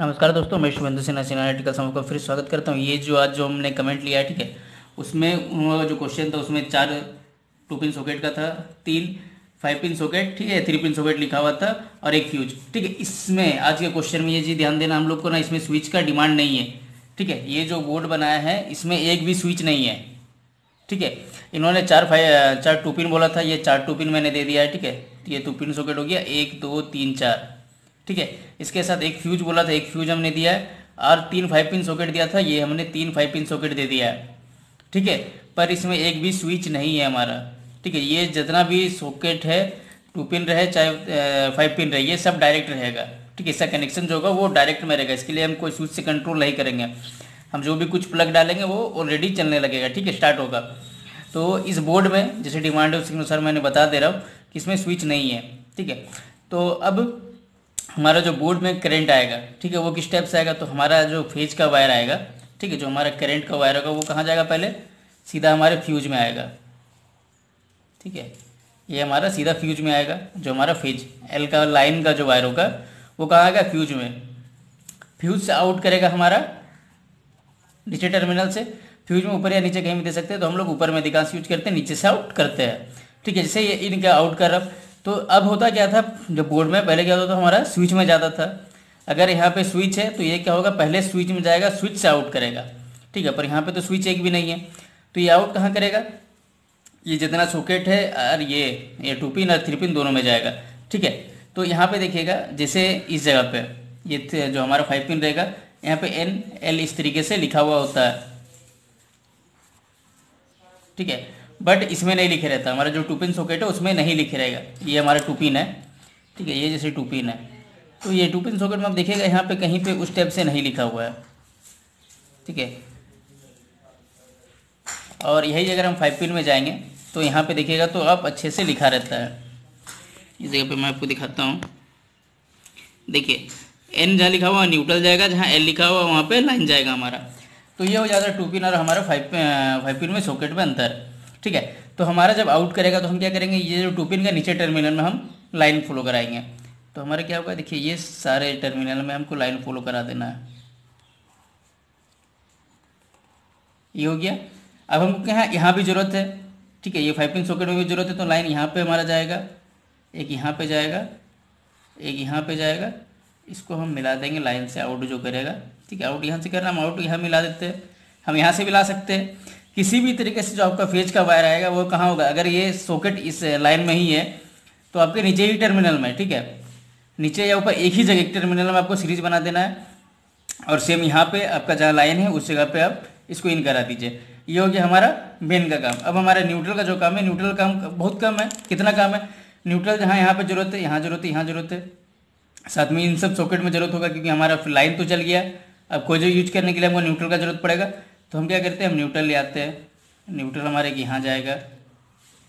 नमस्कार दोस्तों, मैं शुभेंदु सिन्हा सिन्हा आर्टिकल समूह का फिर स्वागत करता हूँ। ये जो आज जो हमने कमेंट लिया है, ठीक है, उसमें जो क्वेश्चन था, उसमें चार टू पिन सॉकेट का था, तीन फाइव पिन सॉकेट ठीक है थ्री पिन सॉकेट लिखा हुआ था और एक फ्यूज ठीक है। इसमें आज के क्वेश्चन में ये चीज़ ध्यान देना हम लोग को ना, इसमें स्विच का डिमांड नहीं है, ठीक है। ये जो बोर्ड बनाया है, इसमें एक भी स्विच नहीं है, ठीक है। इन्होंने चार फाइव चार टू पिन बोला था, ये चार टू पिन मैंने दे दिया है, ठीक है। ये टू पिन सॉकेट हो गया, एक, दो, तीन, चार। ठीक है? इसके साथ एक फ्यूज बोला था, एक फ्यूज हमने दिया है। और तीन फाइव पिन सॉकेट दिया था, ये हमने तीन फाइव पिन सॉकेट दे दिया है। ठीक है? पर इसमें एक भी स्विच नहीं है हमारा। ठीक है? ये जितना भी सॉकेट है टू पिन रहे, चाहे फाइव पिन रहे, ये सब डायरेक्ट रहेगा। ठीक है? इसका कनेक्शन जो होगा, वो डायरेक्ट में रहेगा। इसके लिए हम कोई स्विच से कंट्रोल नहीं करेंगे। हम जो भी कुछ प्लग डालेंगे, वो ऑलरेडी चलने लगेगा। ठीक है? स्टार्ट होगा। तो इस बोर्ड में, जैसे डिमांड है उसके अनुसार मैंने बता दे रहा हूँ कि इसमें स्विच नहीं है। ठीक है? तो अब हमारा जो बोर्ड में करंट आएगा, ठीक है, वो किस टाइप से आएगा? तो हमारा जो फ़ेज़ का वायर आएगा, ठीक है, जो हमारा करंट का वायर होगा, वो कहाँ जाएगा पहले? सीधा हमारे फ्यूज में आएगा, ठीक है? ये हमारा सीधा फ्यूज में आएगा, जो हमारा फ़ेज़ एल का लाइन का जो वायर होगा, वो कहाँ आएगा? फ्यूज में। फ्यूज से आउट करेगा हमारा, नीचे टर्मिनल से। फ्यूज में ऊपर या नीचे कहीं भी दे सकते हैं तो हम लोग ऊपर में अधिकांश यूज़ करते हैं, नीचे से आउट करते हैं। ठीक है, जैसे ये इनका आउट कर रहा तो अब होता क्या था, जब बोर्ड में पहले क्या होता था, हमारा स्विच में जाता था। अगर यहाँ पे स्विच है तो ये क्या होगा, पहले स्विच में जाएगा स्विच से आउट करेगा। ठीक है, पर यहाँ पे तो स्विच एक भी नहीं है। तो ये आउट कहाँ करेगा? ये जितना सॉकेट है, और ये ये टू पिन और थ्री पिन दोनों में जाएगा। ठीक है तो यहाँ पे देखिएगा, जैसे इस जगह पे, ये जो हमारा फाइव पिन रहेगा, यहाँ पे एन एल इस तरीके से लिखा हुआ होता है। ठीक है बट इसमें नहीं लिखे रहता। हमारा जो टूपिन सॉकेट है, उसमें नहीं लिखे रहेगा। ये हमारा टूपिन है। ठीक है, ये जैसे टूपिन है। तो ये टूपिन सॉकेट में आप देखिएगा, यहाँ पे कहीं पे उस टाइप से नहीं लिखा हुआ है। ठीक है? और यही अगर हम फाइव पिन में जाएँगे तो यहाँ पे देखिएगा तो आप अच्छे से लिखा रहता है। इस जगह पे मैं आपको दिखाता हूँ। देखिए एन जहाँ लिखा हुआ न्यूट्रल जाएगा। जहाँ एल लिखा हुआ, वहाँ पे लाइन जाएगा हमारा। तो ये हो जाता है टू पिन और हमारा फाइव फाइव पिन में सॉकेट में अंतर। ठीक है? तो हमारा जब आउट करेगा तो हम क्या करेंगे? ये जो टू पिन का नीचे टर्मिनल में हम लाइन फॉलो कराएँगे। तो हमारा क्या होगा? देखिए, ये सारे टर्मिनल में हमको लाइन फॉलो करा देना है। ये हो गया। अब हमको क्या यहाँ भी ज़रूरत है। ठीक है, ये फाइव पिन सॉकेट में भी ज़रूरत है तो लाइन यहाँ पे हमारा जाएगा। एक यहाँ पे जाएगा, एक यहाँ पे जाएगा। इसको हम मिला देंगे लाइन से आउट जो करेगा। ठीक है आउट यहाँ से करना हम आउट यहाँ मिला देते हैं। हम यहाँ से भी ला सकते हैं। किसी भी तरीके से जो आपका फ़ेज़ का वायर आएगा, वो कहाँ होगा? अगर ये सॉकेट इस लाइन में ही है तो आपके नीचे ही टर्मिनल में, ठीक है? नीचे या ऊपर एक ही जगह टर्मिनल में आपको सीरीज़ बना देना है। और सेम यहाँ पे आपका जहाँ लाइन है, उस जगह पे आप इसको इन करा दीजिए। ये हो गया हमारा मेन का काम। अब हमारा न्यूट्रल का जो काम है न्यूट्रल काम बहुत कम है। कितना काम है? न्यूट्रल जहाँ यहाँ पर ज़रूरत है, यहाँ ज़रूरत है, यहाँ ज़रूरत है। साथ में इन सब सॉकेट में ज़रूरत होगा, क्योंकि हमारा लाइन तो चल गया। अब कोई जो यूज़ करने के लिए हमको न्यूट्रल का ज़रूरत पड़ेगा। तो हम क्या करते हैं, हम न्यूट्रल ले आते हैं। न्यूट्रल हमारे यहाँ जाएगा,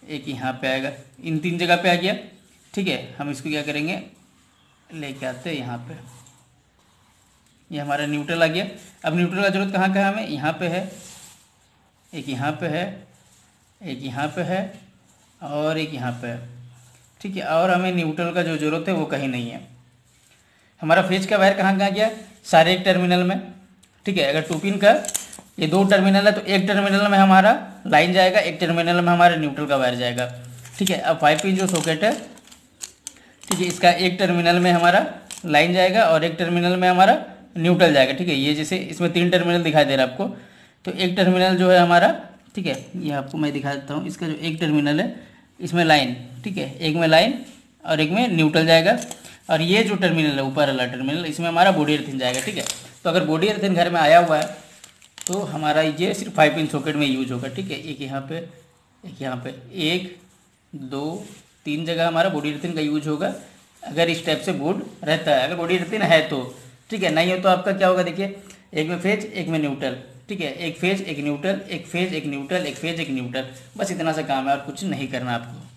एक यहाँ पे आएगा। इन तीन जगह पे आ गया। ठीक है, हम इसको क्या करेंगे, लेके आते हैं यहाँ पे। ये यह हमारा न्यूट्रल आ गया। अब न्यूट्रल का ज़रूरत कहाँ का हमें यहाँ पे है, एक यहाँ पे है, एक यहाँ पे है और एक यहाँ पे है। ठीक है, और हमें न्यूट्रल का जो ज़रूरत है वो कहीं नहीं है। हमारा फ्रिज का वायर कहाँ कहाँ गया? सारे एक टर्मिनल में। ठीक है, अगर टू पिन का ये दो टर्मिनल है तो एक टर्मिनल में हमारा लाइन जाएगा, एक टर्मिनल में हमारा न्यूट्रल का वायर जाएगा। ठीक है, अब फाइव पिन जो सॉकेट है, ठीक है, इसका एक टर्मिनल में हमारा लाइन जाएगा और एक टर्मिनल में हमारा न्यूट्रल जाएगा। ठीक है, ये जैसे इसमें तीन टर्मिनल दिखाई दे रहा है आपको तो एक टर्मिनल जो है हमारा, ठीक है, ये आपको मैं दिखा देता हूँ, इसका जो एक टर्मिनल है, इसमें लाइन ठीक है, एक में लाइन और एक में न्यूट्रल जाएगा। और ये जो टर्मिनल है, ऊपर वाला टर्मिनल इसमें हमारा बॉडी अर्थिन जाएगा, ठीक है। तो अगर बॉडी अर्थिन घर में आया हुआ है तो हमारा ये सिर्फ़ फाइव पिन सॉकेट में यूज़ होगा, ठीक है? एक यहाँ पे, एक यहाँ पे, एक, दो, तीन जगह हमारा बॉडी रिथिन का यूज़ होगा। अगर इस टाइप से बोर्ड रहता है, अगर बॉडी रिथिन है तो ठीक है? नहीं हो तो आपका क्या होगा देखिए, एक में फ़ेज़ एक में न्यूट्रल ठीक है? एक फ़ेज़ एक न्यूट्रल एक फ़ेज़ एक न्यूट्रल एक फ़ेज़ एक न्यूट्रल बस इतना सा काम है और कुछ नहीं करना आपको।